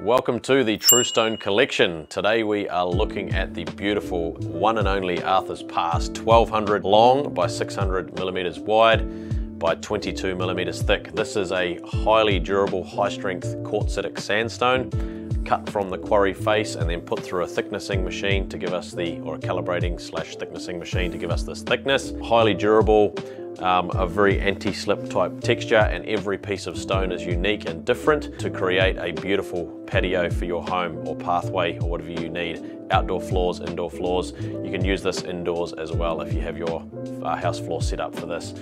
Welcome to the Truestone Collection. Today we are looking at the beautiful one and only Arthur's Pass 1200 long by 600 millimeters wide by 22 millimeters thick. This is a highly durable, high strength quartzitic sandstone cut from the quarry face and then put through a thicknessing machine to give us the, or a calibrating slash thicknessing machine to give us this thickness. Highly durable, um, a very anti-slip type texture and every piece of stone is unique and different to create a beautiful patio for your home or pathway or whatever you need. Outdoor floors, indoor floors. You can use this indoors as well if you have your uh, house floor set up for this,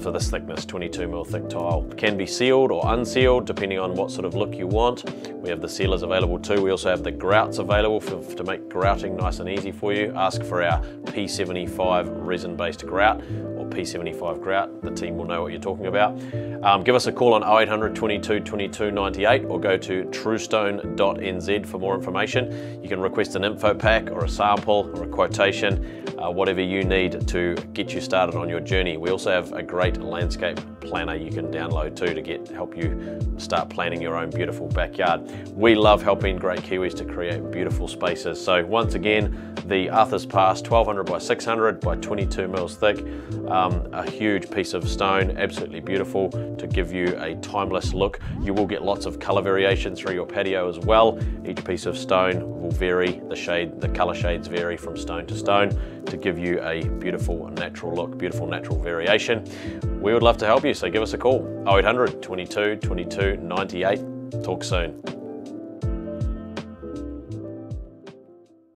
for this thickness, 22 mil thick tile. Can be sealed or unsealed depending on what sort of look you want. We have the sealers available too. We also have the grouts available for, to make grouting nice and easy for you. Ask for our P75 resin-based grout or P75 grout. The team will know what you're talking about. Um, give us a call on 0800 22 22 98 or go to truestone.nz for more information. You can request an info pack or a sample or a quotation, uh, whatever you need to get you started on your journey. We also have a great landscape planner you can download too to get help you start planning your own beautiful backyard. We love helping great Kiwis to create beautiful spaces. So once again, the Arthur's Pass 1200 by 600 by 22 mils thick. Um, a huge piece of stone, absolutely beautiful to give you a timeless look. You will get lots of color variation through your patio as well. Each piece of stone will vary, the shade, the color shades vary from stone to stone to give you a beautiful natural look, beautiful natural variation. We would love to help you, so give us a call, 0800 22 22 98. Talk soon.